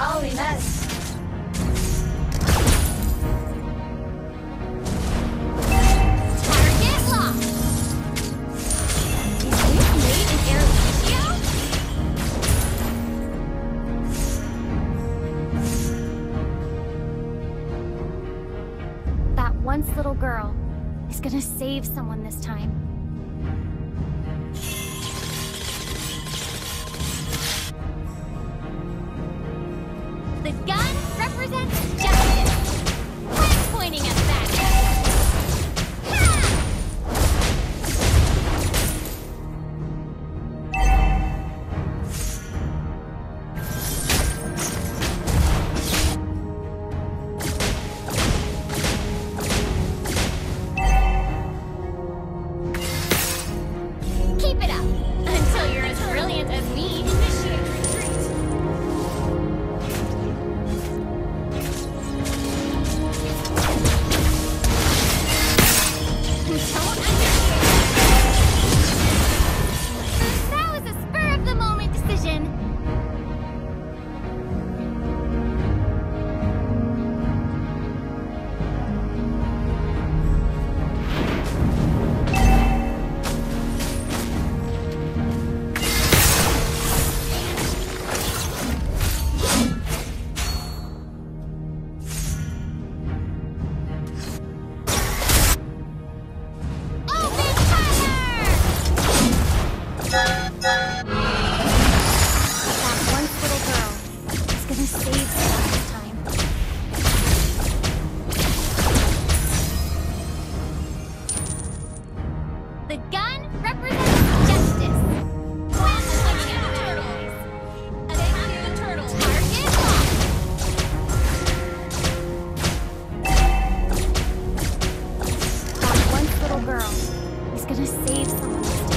I'll be next. That once little girl is gonna save someone this time. girl. He's gonna save someone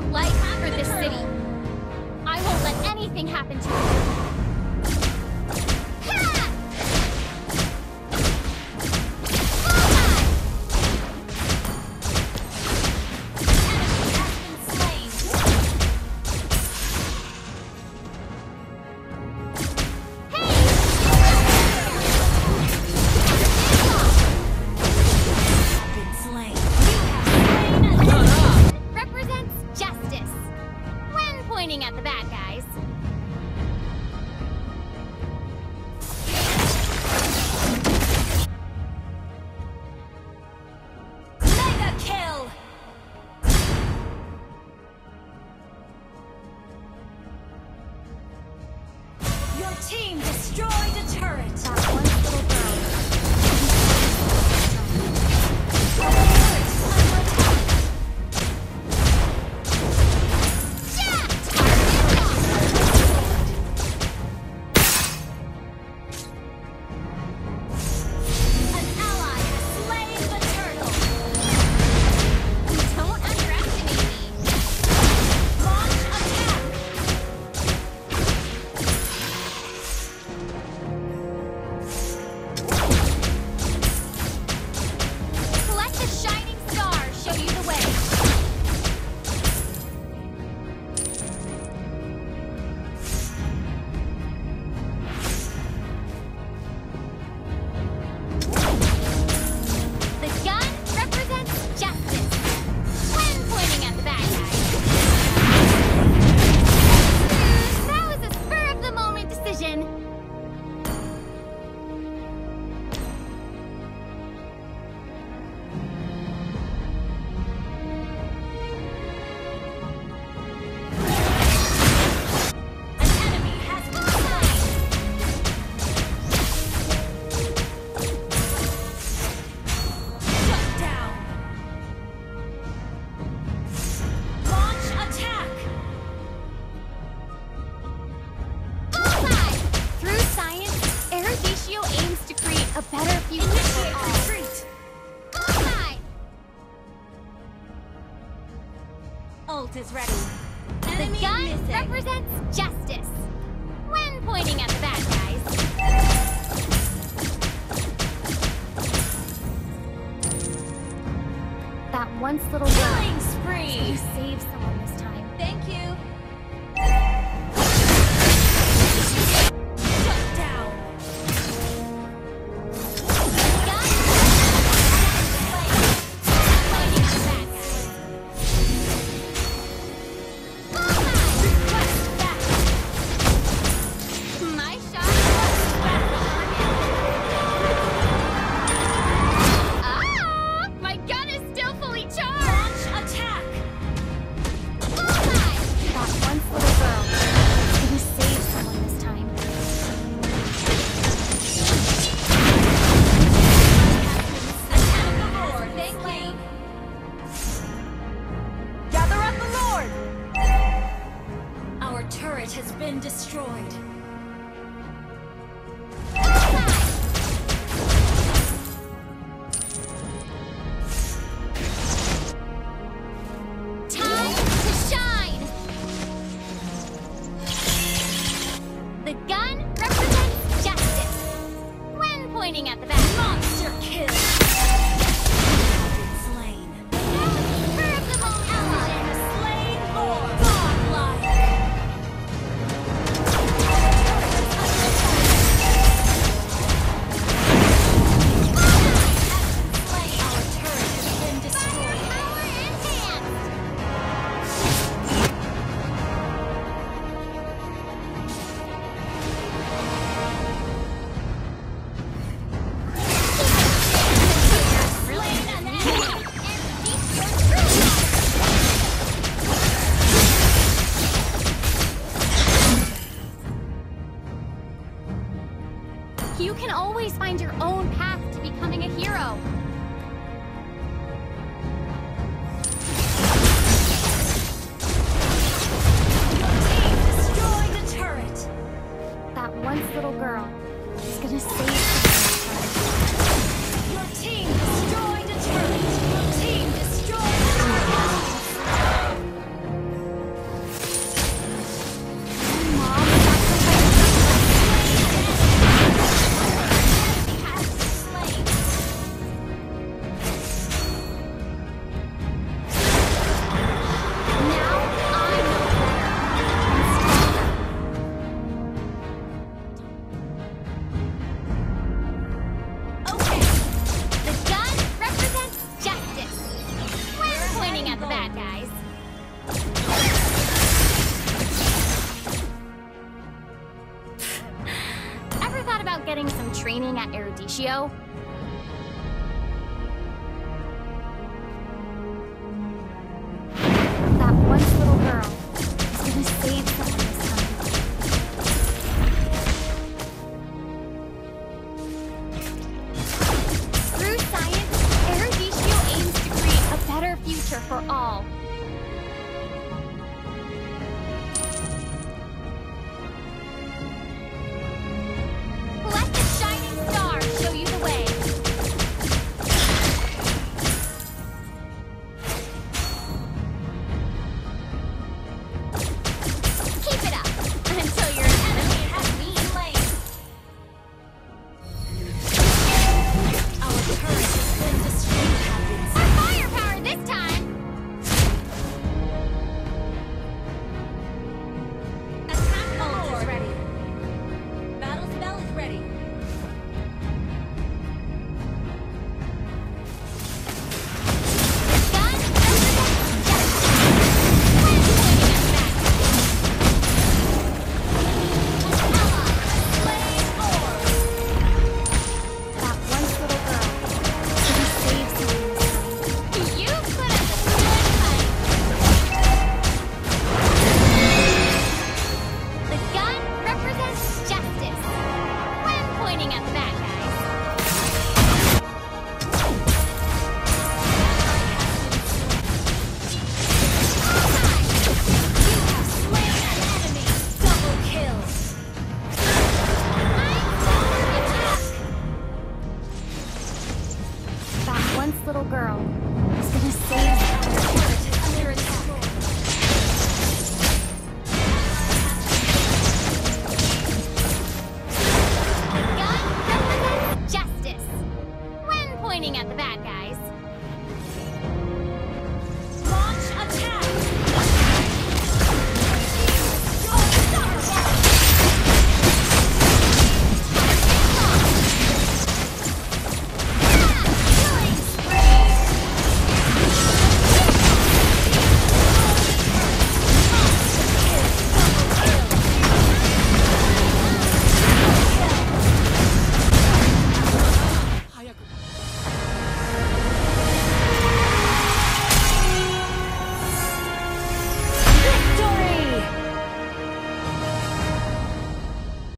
life for this city. I won't let anything happen to you. bolt is ready. Enemy the gun missing. represents justice. When pointing at the bad guys. That once little... Killing spree! Save someone. You can always find your own path to becoming a hero. Training at Eruditio,